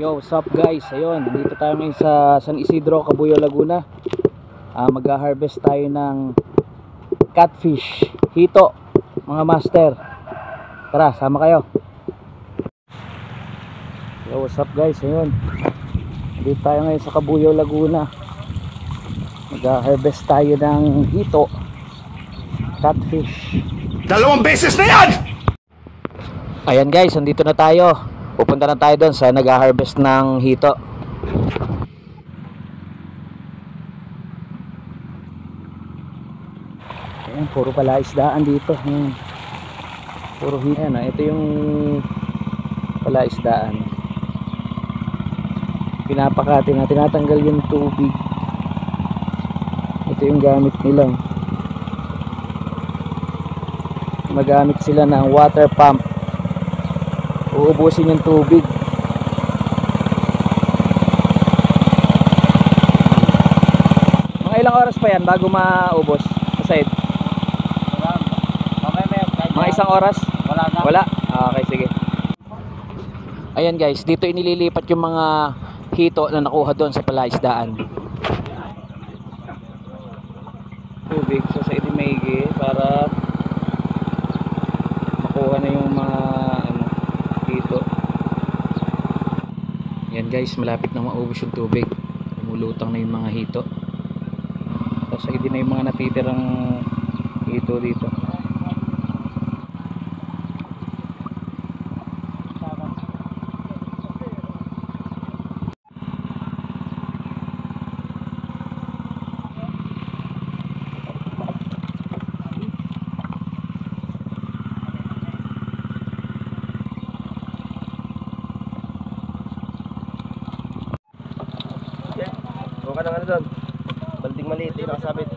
Yo, what's up guys? Ayun, nandito tayo ngayon sa San Isidro, Cabuyo, Laguna. Ah, Mag-harvest tayo ng catfish, hito, mga master. Tara, sama kayo. Yo, what's up guys? Ayun. Nandito tayo ngayon sa Cabuyo, Laguna. Mag-harvest tayo ng hito, catfish. Dalawang beses na yan! Ayan guys, nandito na tayo. Pupunta na tayo doon sa nag-harvest ng hito. Ayan, puro pala isdaan dito. Ayan. Puro hito. Ayan, ah, ito yung pala isdaan. Pinapakati na, tinatanggal yung tubig. Ito yung gamit nila. Magamit sila ng water pump uubusin yung tubig. Mga ilang oras pa yan bago maubos sa side? Mga isang oras? Wala na. wala? Ah, okay sige. Ayan guys. Dito inililipat yung mga hito na nakuha doon sa palaisdaan. Tubig. Sa side maigi para makuha na yung mga ano, dito yan guys malapit na maubos yung tubig. Lumulutang na yung mga hito. Tapos ay din na yung mga natitirang hito dito Balding maliit yung nakasabit.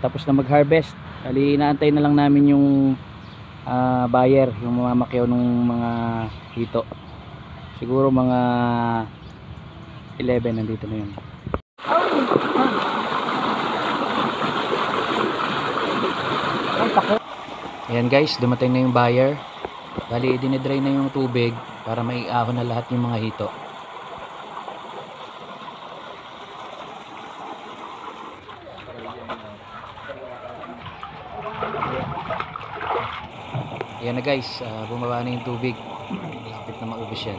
Tapos na mag-harvest. Ali inaantay na lang namin yung ah, buyer yung mamamakyaw ng mga hito. Siguro mga 11 nandito na yun. Ayan guys dumating na yung buyer. Bali dinidry na yung tubig para maiahon na lahat yung mga hito Ayan na guys, ah, bumaba na yung tubig. Lapit na maubos yan.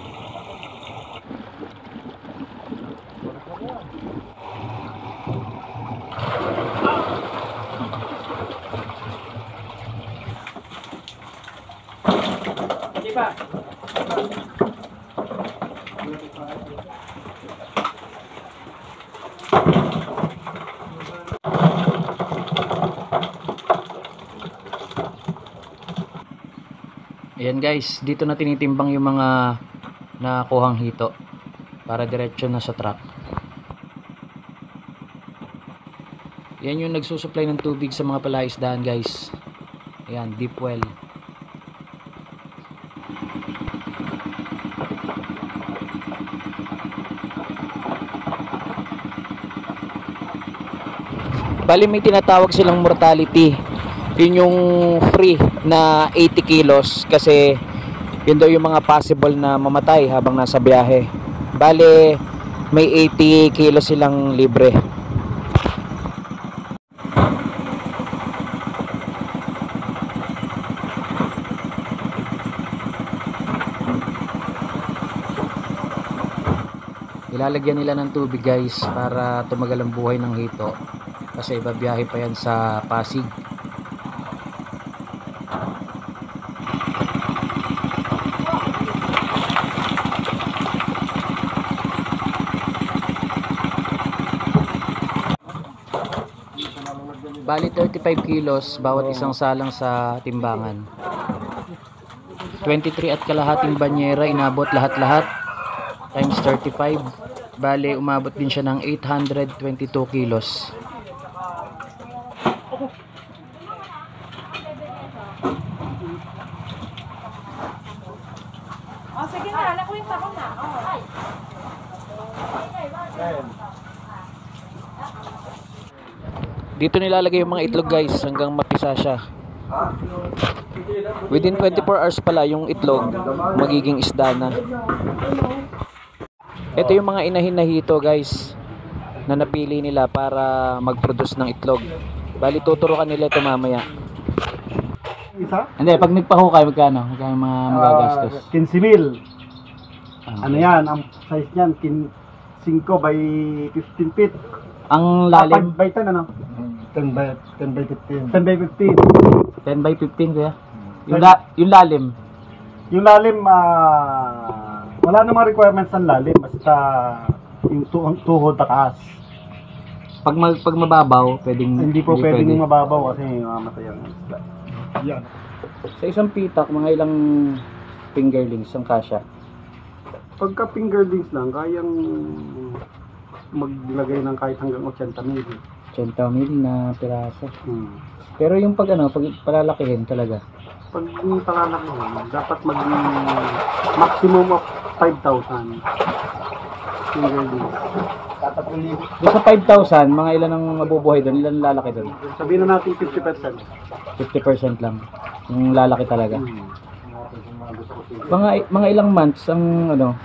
Ayan guys, dito na tinitimbang yung mga nakuhang hito para diretso na sa truck. Yan yung nagsusupply ng tubig sa mga palaisdaan guys. Ayan, deep well. Bali may tinatawag silang mortality. Yun yung free na 80 kilos kasi yun daw yung mga possible na mamatay habang nasa biyahe. Bali may 80 kilos silang libre. Ilalagyan nila ng tubig guys para tumagal ang buhay ng hito kasi babiyahe pa yan sa Pasig Bali 35 kilos bawat isang salang sa timbangan. 23 at kalahating banyera inabot lahat-lahat times 35. Bali umabot din siya ng 822 kilos. Oh, sige na, nakwenta ko na. Oh. Dito nilalagay yung mga itlog guys hanggang mapisa siya. Within 24 hours pala yung itlog magiging isda na. Ito yung mga inahin na hito guys na napili nila para mag-produce ng itlog. Bali tuturukan nila ito mamaya. Isa? Hindi, pag nagpahukay magkano? Magkano mga magagastos? Ah, 15 mil. Ah. Ano yan? Ang size niyan, kin 5 by 15 feet. Ang Ah, lalim? 5 by 10 ano? 10 by, 10 by 15. 10 by 15. 10 by 15 kuya? Yung, la- yung lalim? Yung lalim, ah, wala namang requirements ng lalim. Basta yung tu- tuhod pataas. Pag, mag, pag mababaw, pwedeng Hindi po pwedeng pwede. mababaw kasi mamatay ang isda. Yan. Sa isang pitak, mga ilang fingerlings ang kasya. Pagka fingerlings lang, kayang maglagay ng kahit hanggang 80 mil. 80 mil na piraso. Hmm. Pero yung pag ano, pag palalakihin talaga. Pag palalaki mo, dapat mag maximum of 5,000 fingerlings. Doon sa 5,000, mga ilan ang mabubuhay doon? Ilan lalaki doon? Sabihin na natin 50%. 50% lang. Yung lalaki talaga. Hmm. Mga mga ilang months ang ano,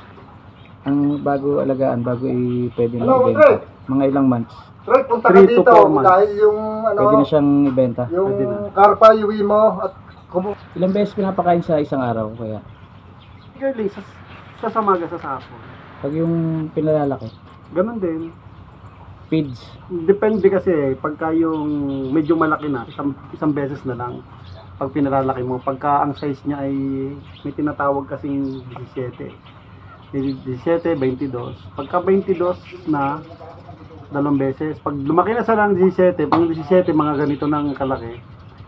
ang bago alagaan, bago i pwede na ibenta. Mga ilang months. Troy, punta ka Three to dito four months. dahil yung ano, Pwede na siyang ibenta. yung Pwede na. karpa iwi mo at kumu Ilang beses pinapakain sa isang araw kaya? Fingerlings, sa, sa samaga sa sapon. Pag yung pinalalaki, Ganon din. feeds. Depende kasi, pagka yung medyo malaki na, isang, isang beses na lang. Pag pinalalaki mo, pagka ang size niya ay may tinatawag kasing 17. May 17, 22. Pagka 22 na, dalawang beses. Pag lumaki na sa lang 17, pang 17, mga ganito ng kalaki,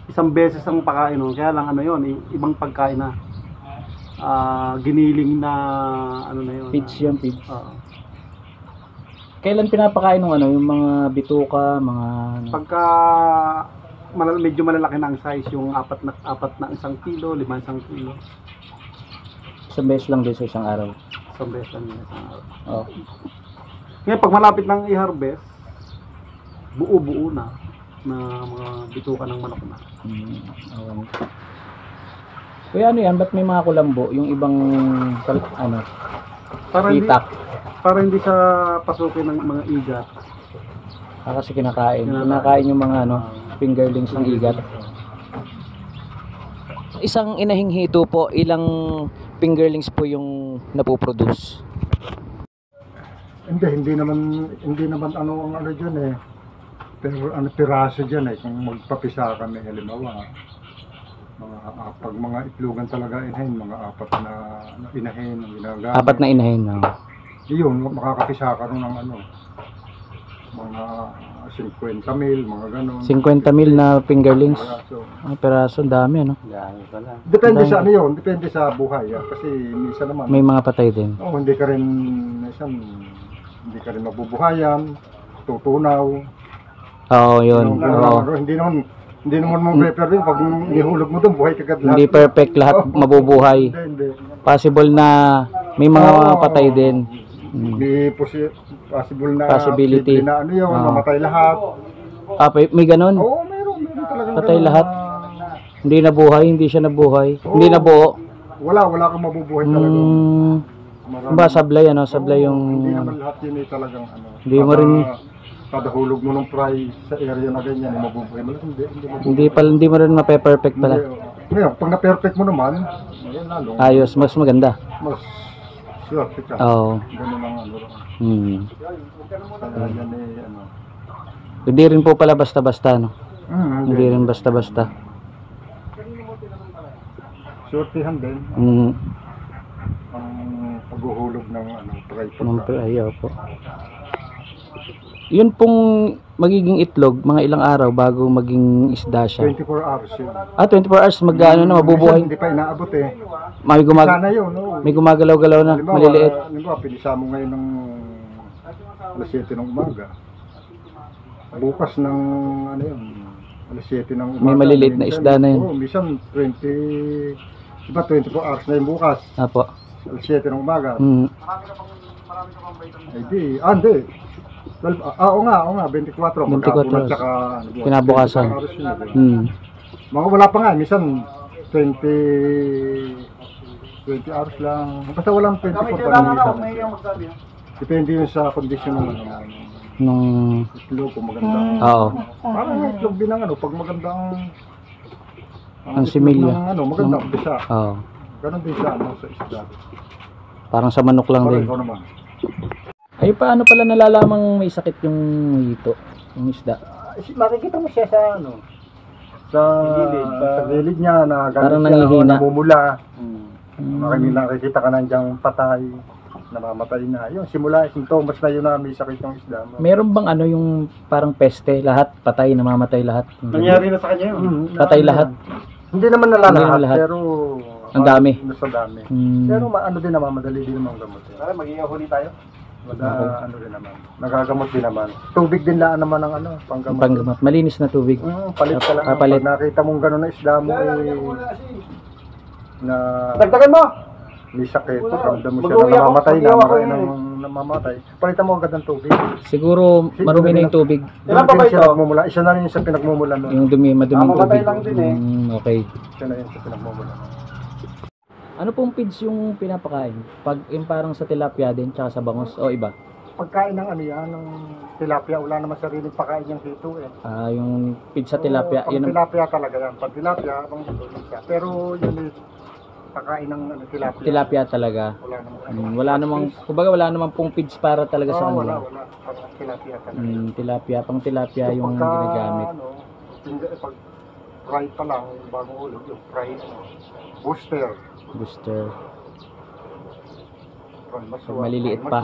isang beses ang pakain nun. Kaya lang ano yon ibang pagkain na. Ah, giniling na ano na yun. Feeds yung feeds. Oo. Kailan pinapakain ng ano, yung mga bituka, mga ano? Pagka malal medyo malalaki na ang size, yung apat na apat na isang kilo, lima isang kilo, Isang beses lang din sa isang araw. isang beses lang yun isang araw. Oh. Ngayon, pag malapit ng i-harvest, buo-buo na na mga bituka ng manok na. Mm, awan. Kuya ano yan, ba't may mga kulambo? Yung ibang ano, Para hindi, itak. para hindi sa pasukin ng mga igat. Ah, kasi kinakain. Kinakain yung mga ano, fingerlings ng igat. Isang inahing hito po, ilang fingerlings po yung napoproduce? Hindi, hindi naman, hindi naman ano ang ano dyan eh. Pero ano, piraso dyan eh. Kung magpapisa kami, halimbawa, mga, ah, pag mga itlogan talaga inahin, mga apat na, na inahin ang ginagamit. Apat na inahin. No? Yun, makakapisa ka ng ano, mga 50 mil, mga ganon. 50 mil na fingerlings. Piraso. Ah, peraso, ang dami ano. Depende sa ano yun, depende sa buhay. ah. Kasi minsan naman, May mga patay din. oh, hindi ka rin, minsan, hindi ka rin mabubuhayan, tutunaw. Oo, yun. Yung, Oo. ano, hindi naman hindi naman mo prepare din pag nihulog mo doon buhay kagad lahat. Hindi perfect lahat mabubuhay. Hindi, hindi. Possible na may mga Oo. patay din. Mm. May posi- possible na Possibility. posible na ano yun, Oo. mamatay lahat. Ah, may may ganun. Oo, meron, meron talagang Patay ganun lahat? Hindi nabuhay, hindi siya nabuhay. Hindi nabuo. wala, wala kang mabubuhay talaga. Mm, Marami. ba sablay ano, sablay yung Hindi naman lahat yun eh talagang ano. Hindi mo rin- Kada hulog mo ng fry sa area na ganyan, mabubuhay mo lang. Hindi, hindi mabubuhay. hindi pala hindi mo rin ma-perfect pala. Hindi, oo. Ngayon, pag na-perfect mo naman, ayun lalo. Ayos, mas maganda. Mas sure ka. Oo. Ganun ang ano. Hmm. Kaya yan eh, ano. Hindi rin po pala basta-basta no. Mm, Hindi rin basta-basta. Sortihan din Mm, ang paghuhulog ng ano, nung pagka. ayaw po. Yun pong magiging itlog, mga ilang araw bago maging isda siya. 24 hours yun. Ah, 24 hours mag ano na mabubuhay. Minsan, Hindi pa inaabot eh. May, gumag Sana yun, no? may gumagalaw-galaw na, Halimbawa, maliliit. Halimbawa, pinisa mo ngayon ng alas 7 ng umaga. Bukas ng ano yun, alas 7 ng umaga. May maliliit na isda na yun. Oo, minsan 20, iba 24 hours na yung bukas. Apo. Alas 7 ng umaga. Mm. Ay di, ah hindi. Well, ah, oo nga, oo nga, 24. 24 Magkapon at hours. saka, ano, Kinabukasan. 24 hours yun, eh. Mm. Mga wala pa nga, minsan 20 20 hours lang. Basta walang 24 pa minsan. Depende yun sa kondisyon ng ano, Nung itlog kung maganda. Oo. Parang yung itlog din ang ano, pag maganda ang Ang similya. ano, maganda ang bisa. Oo. Ganon din sa ano, sa isda. Parang sa manok lang Parang din. ikaw naman. Ay paano pala nalalamang may sakit yung hito, yung isda? Ah, si- makikita mo siya sa ano, sa gilid, pa- sa gilid niya na galit Parang siya, nanghihina. o namumula. Mm. Nakikita, nakikita ka nandiyan patay, namamatay na. Yung simula, sintomas na yun na may sakit yung isda. Meron bang ano yung parang peste, lahat patay, namamatay lahat? Nangyari na sa kanya yun. Mm, Patay lahat? Hindi naman Hindi nalalahat, lahat. pero Ang dami. Ano sa dami. Mm. Pero ma- ano din naman, madali din naman gamot. Eh. Tara, magiging huli tayo. Mada, ano din naman. Nagagamot din naman. Tubig din lang naman ang ano, panggamot. Panggamot. Malinis na tubig. Mm, palit ka lang. Papalit. Pag nakita mong gano'n na isda mo, eh, na Dagdagan mo! may sakit, ramdam mo siya na namamatay na, marami nang namamatay. Palitan mo agad ng tubig. Siguro marumi na yung tubig. Ilan pa ba ito? nagmumula. Isa na rin yung sa pinagmumula nun. Yung dumi, maduming tubig. lang din eh. Mm, okay. Siya na yun sa pinagmumula. Ano pong feeds yung pinapakain? Pag yung parang sa tilapia din, tsaka sa bangos, o iba? Pagkain ng ano yan, ng tilapia, wala naman sariling pakain yung hito eh. Ah, yung feed sa tilapia, Oo, yun pang ang tilapia talaga yan. Pag tilapia, hito yun siya. Pero yun eh, pakain ng ano, tilapia. tilapia talaga. Wala namang ano. Mm, wala namang, kumbaga wala namang pong feeds para talaga sa Oo, wala, kanila. wala. Pag tilapia talaga. Mm, tilapia, pang tilapia So, yung pagka, ginagamit. Ano, pag fry pa lang, yung bagong ulog, yung fry, ano, booster. Booster. Pag maliliit pa.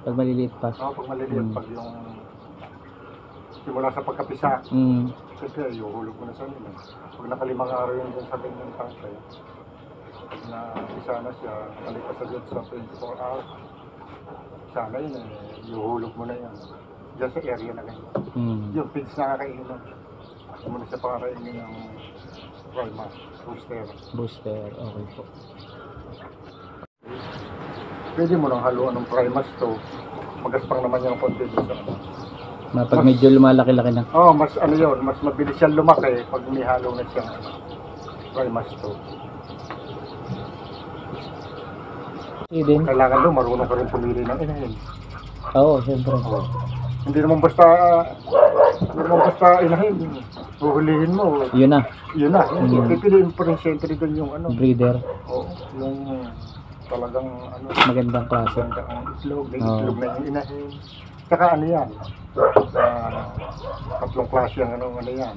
Pag maliliit pa. Oo, pag maliliit, Mm. pag yung simula sa pagkapisa, Mm, Siyempre, iuhulog ko na sa nila. Pag nakalimang araw yun sa ganyan tangkay, pag na-isa na siya, nakalipas sa dyan sa 24 hours, sana yun, eh, iuhulog mo na yan. Diyan sa area na ganyan. mm. Yung pigs na kakainin. Muna siya pakakainin ng Roma, Rooster. Booster, okay po. Pwede mo nang haluan ng Primas to. Magaspang naman yung konti doon sa ano. Ma, pag medyo lumalaki-laki na. Oh, mas ano yun, mas mabilis siyang lumaki pag umihalo na siyang Primas to. Kasi din. Kailangan doon, marunong ka rin pumili ng inahin. Oo, syempre. Hindi naman basta, hindi naman basta inahin. Huhulihin mo, Yun na, yun na. Mm. Pipiliin po rin siyempre doon yung ano, breeder. oo, yung talagang ano, Magandang klase. ganda ang itlog, may Oo. itlog na yung inahin. Tsaka ano yan, ah, tatlong klase ang ano, ano yan,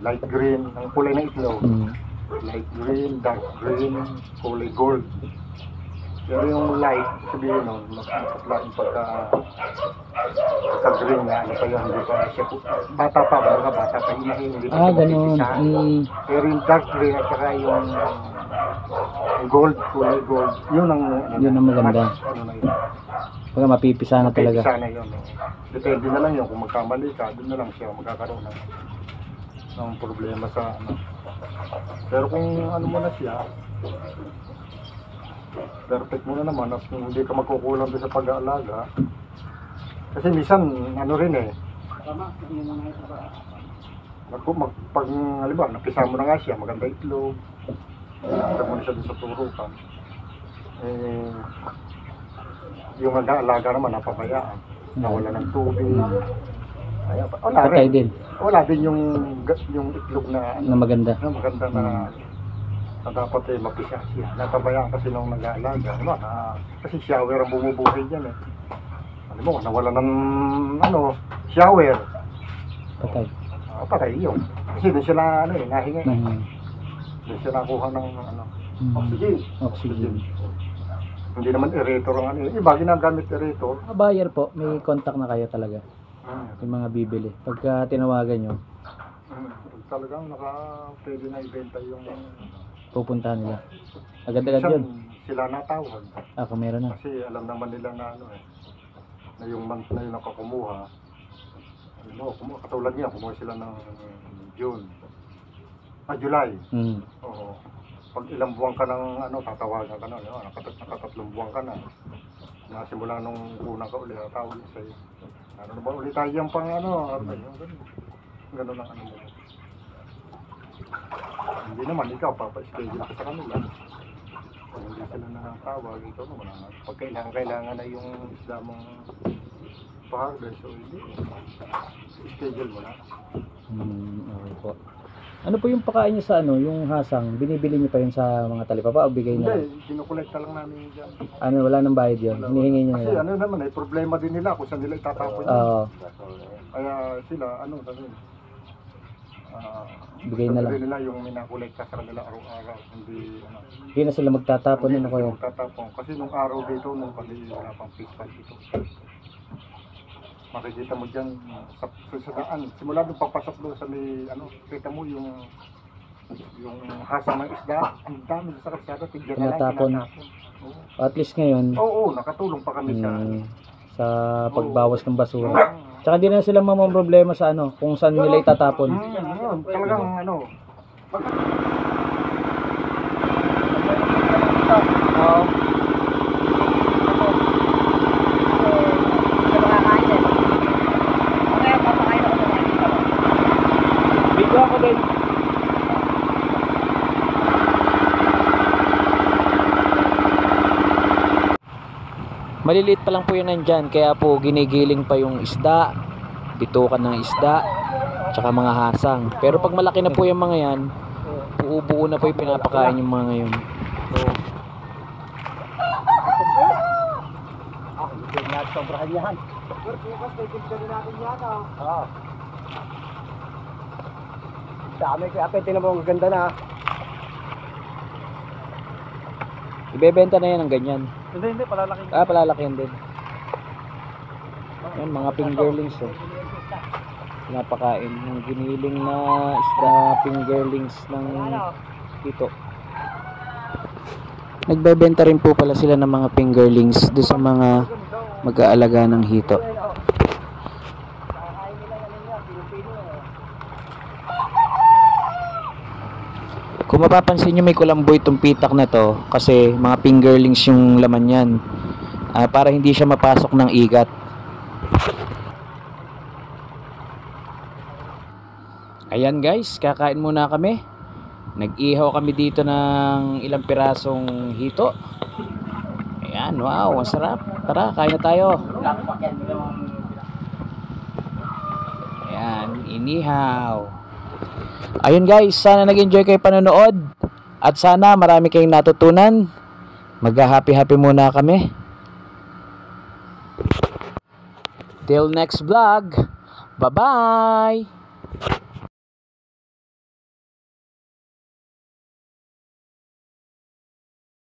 light green, ang kulay ng itlog, Mm. light green, dark green, kulay gold. Pero yung light, sabihin nun, mas maputla yung pagka, pagka green na, ano pa yun, hindi pa siya, pu- bata pa, mga bata pa, inahin, hindi pa Ah, siya ganun. mapipisa. Mm. Pero yung dark green at saka yung gold, kulay gold, yun ang, Yun ang maganda. mas, ano na yun. Pagka mapipisa na talaga. Sana yun. no? Depende na lang yun. Kung magkamali ka, doon na lang siya magkakaroon ng, ng problema sa ano. Pero kung ano mo na siya, perfect mo na naman at kung hindi ka magkukulang sa pag-aalaga. Kasi minsan, ano rin eh, mag, mag, pag, halimbawa, napisa mo na nga siya, maganda itlog, nakita mo na siya sa turukan. Eh, yung nag-aalaga naman, napabayaan. Nawala ng tubig. Ay, wala Patay rin. din, Wala din yung, yung itlog na, na maganda. na maganda na, na dapat eh, mapisa siya. Napabayaan kasi nung nag-aalaga. Diba? Na, kasi shower ang bumubuhay dyan eh. Alam mo, nawala ng ano, shower. Patay. Uh, patay yun. Kasi doon sila, ano eh, nahinga. eh. Nahinga. Doon sila nakuha ng ano, Mm. oxygen. Oxygen. Hindi naman erator ang ano. Yung Iba ginagamit erator. Mga buyer po, may contact na kayo talaga. Ah, Yung mga bibili. Pagka tinawagan nyo, ah, talagang naka pwede na ibenta yung pupuntahan nila. Agad-agad yun. sila natawag. Ah, kung meron na. Kasi alam naman nila na ano eh, na yung month na yun nakakumuha. Ano kumuha, katulad niya, kumuha sila ng June. Ah, July. Hmm. Oo. Pag ilang buwan ka ng ano, tatawagan ka na, no? nakatat nakatatlong buwan ka na. Nasimula nung una ka ulit, niya sa'yo. Ano na ba ulit tayo yung pang ano, ano? Ganun. Ganun ang ano mo. Hindi naman, ikaw, papa-schedule ka sa kanila. Kung hindi sila nakatawag, ikaw naman ang pag kailangan, kailangan na yung isda mong pa-harvest, so hindi. Schedule mo na. Hmm, okay po. Ano po yung pakain nyo sa ano, yung hasang? Binibili nyo pa yun sa mga talipapa o bigay na? Hindi, kinukolekta lang namin dyan. Ano, wala nang bayad yun? Hinihingi nyo na Kasi ano naman eh, problema din nila kung saan nila itatapon yun. Oo, Kaya sila, ano, ano, ah, bigay na lang. nila yung minakolekta sa kanila araw-araw, hindi, ano, Hindi na sila magtatapon hindi ano na ko sila magtatapon. Kasi nung araw dito, nung pali wala pang fiscal dito. Makikita mo dyan sa, sa, sa daan. Simula doon papasok doon sa may, ano, kita mo yung yung hasang ng isda, ang dami sa kalsada, tigyan na lang, Tinatapon. tinatapon. Oo. At least ngayon, Oo, nakatulong pa kami sa hmm, sa pagbawas ng basura. Oo. Tsaka hindi na sila mamang problema sa ano, kung saan nila itatapon. Mm, yun, talagang ano. Oo. Video ako din. Maliliit pa lang po yun nandyan, kaya po ginigiling pa yung isda, bitukan ng isda, tsaka mga hasang. Pero pag malaki na po yung mga yan, buo-buo na po yung pinapakain yung mga ngayon. Sobrahan yan. Oo. Dami kaya apete na mo ganda na. Ibebenta na yan ng ganyan. Hindi, hindi, palalaki. Ah, palalakihan din. Yan, mga fingerlings oh. Pinapakain. Yung giniling na isda fingerlings ng dito. Nagbebenta rin po pala sila ng mga fingerlings do sa mga mag-aalaga ng hito. Kung mapapansin nyo may kulamboy itong pitak na to kasi mga fingerlings yung laman yan Ah, para hindi siya mapasok ng igat. Ayan guys, kakain muna kami. Nag-ihaw kami dito ng ilang pirasong hito. Ayan, wow, ang sarap. Tara, kain na tayo. Ayan, inihaw. Ayun guys, sana nag-enjoy kayo panonood. At sana marami kayong natutunan. Mag-happy-happy muna kami. Till next vlog. Bye-bye!